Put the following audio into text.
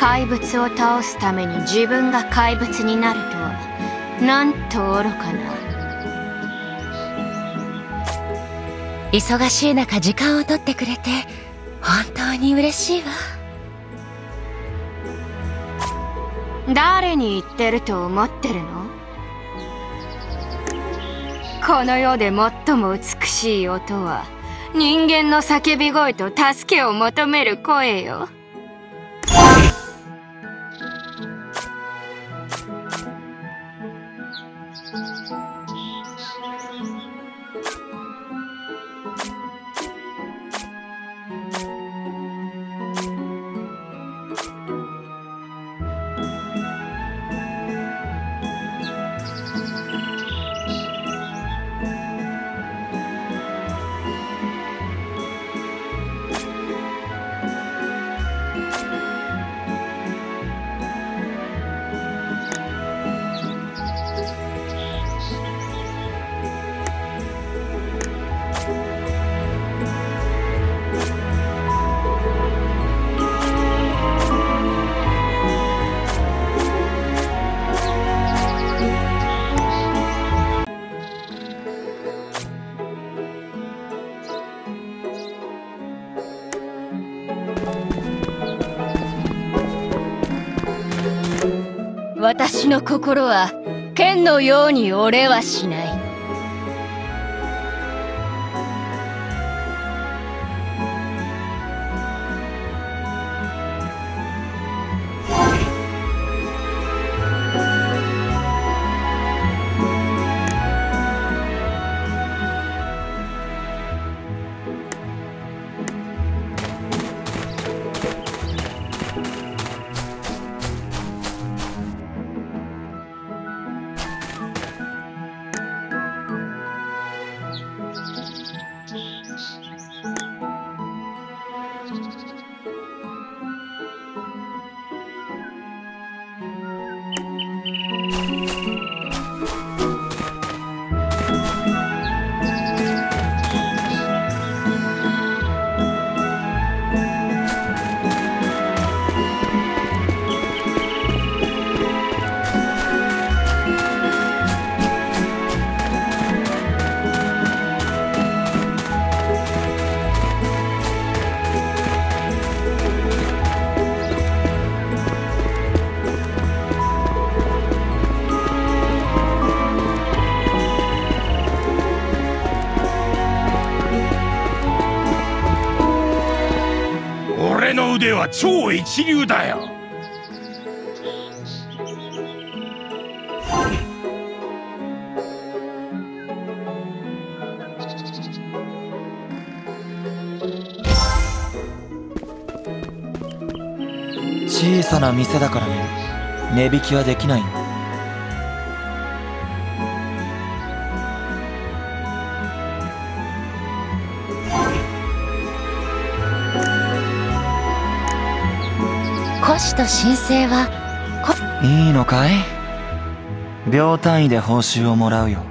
怪物を倒すために自分が怪物になるとはなんと愚かな。忙しい中時間を取ってくれて本当に嬉しいわ。誰に言ってると思ってるの？この世で最も美しい音は人間の叫び声と助けを求める声よ私の心は剣のように折れはしない。腕は超一流だよ。小さな店だからね。値引きはできないんだ。古紙と申請はいいのかい？秒単位で報酬をもらうよ。